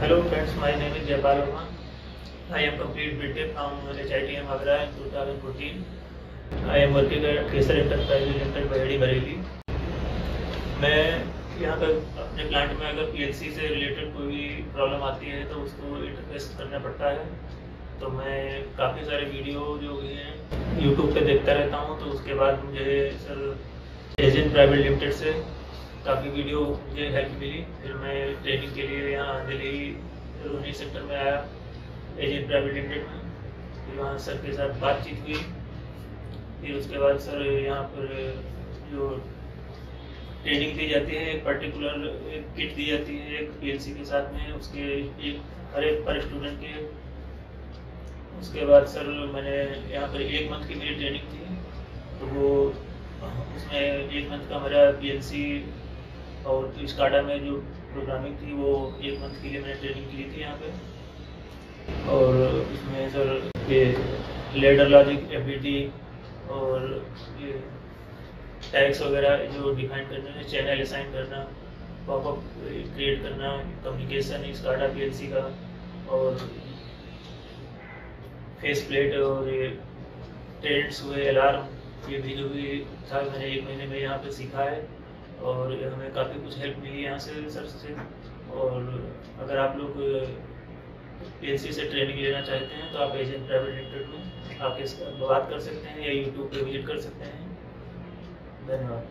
Hello friends, my name is Jaypal Verma. I am complete BTech from HITM Agra in 2014. I am working at Kesar enterprise limited Baheri Bareilly मैं यहाँ पर अपने plant में अगर PLC से related कोई भी प्रॉब्लम आती है तो उसको इंटरफेस करना पड़ता है तो मैं काफ़ी सारे वीडियो जो हैं यूट्यूब पे देखता रहता हूँ तो उसके बाद मुझे सर एजेंट प्राइवेट लिमिटेड से काफ़ी वीडियो मुझे हेल्प मिली। फिर मैं ट्रेनिंग के लिए यहाँ दिल्ली रोहिणी सेक्टर में आया एजेंट प्राइवेट लिमिटेड में। फिर वहाँ सर के साथ बातचीत हुई। फिर उसके बाद सर यहाँ पर जो ट्रेनिंग दी जाती है, एक पर्टिकुलर एक किट दी जाती है, एक पीएलसी के साथ में, उसके एक हर एक पर स्टूडेंट के। उसके बाद सर मैंने यहाँ पर एक मंथ की मेरी ट्रेनिंग थी तो वो, उसमें एक मंथ का मेरा पीएलसी और स्काडा में जो प्रोग्रामिंग थी वो एक मंथ के लिए मैंने ट्रेनिंग की थी यहाँ पे। और इसमें सर ये लेडर लॉजिक एफ़ और ये टैक्स वगैरह जो डिफाइन करने में चैनल असाइन करना पॉपअप क्रिएट करना कम्युनिकेशन स्काडा पी का और फेस प्लेट और ये ट्रेंड्स हुए अलार्म ये भी जो भी था, मैंने एक महीने में यहाँ पे सीखा है। और हमें काफ़ी कुछ हेल्प मिली यहाँ से सर से। और अगर आप लोग पी से ट्रेनिंग लेना चाहते हैं तो आप एजेंट प्राइवेट लिमिटेड में आप इस बात कर सकते हैं या यूट्यूब पर विज़िट कर सकते हैं। धन्यवाद।